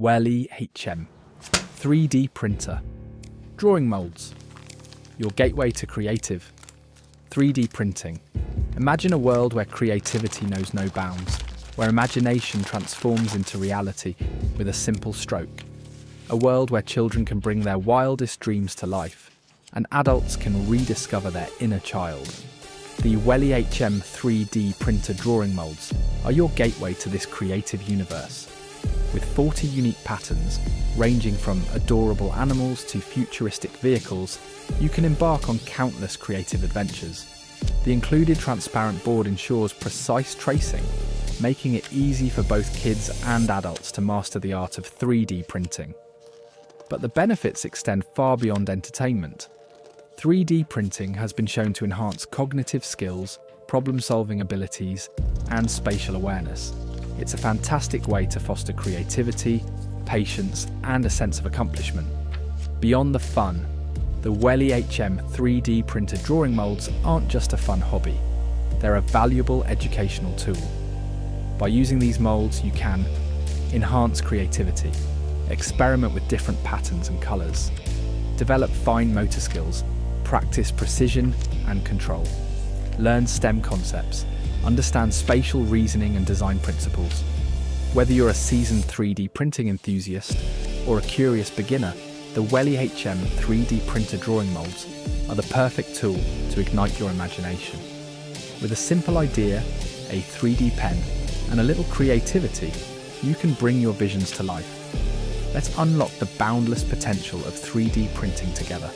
Welly HM 3D printer. Drawing molds. Your gateway to creative. 3D printing. Imagine a world where creativity knows no bounds, where imagination transforms into reality with a simple stroke. A world where children can bring their wildest dreams to life, and adults can rediscover their inner child. The Welly HM 3D printer drawing molds are your gateway to this creative universe. With 40 unique patterns, ranging from adorable animals to futuristic vehicles, you can embark on countless creative adventures. The included transparent board ensures precise tracing, making it easy for both kids and adults to master the art of 3D printing. But the benefits extend far beyond entertainment. 3D printing has been shown to enhance cognitive skills, problem solving abilities, and spatial awareness. It's a fantastic way to foster creativity, patience, and a sense of accomplishment. Beyond the fun, the Welly HM 3D printed drawing molds aren't just a fun hobby, they're a valuable educational tool. By using these molds, you can enhance creativity, experiment with different patterns and colours, develop fine motor skills, practice precision and control, learn STEM concepts, understand spatial reasoning and design principles. Whether you're a seasoned 3D printing enthusiast or a curious beginner, the Welly HM 3D printer drawing molds are the perfect tool to ignite your imagination. With a simple idea, a 3D pen, and a little creativity, you can bring your visions to life. Let's unlock the boundless potential of 3D printing together.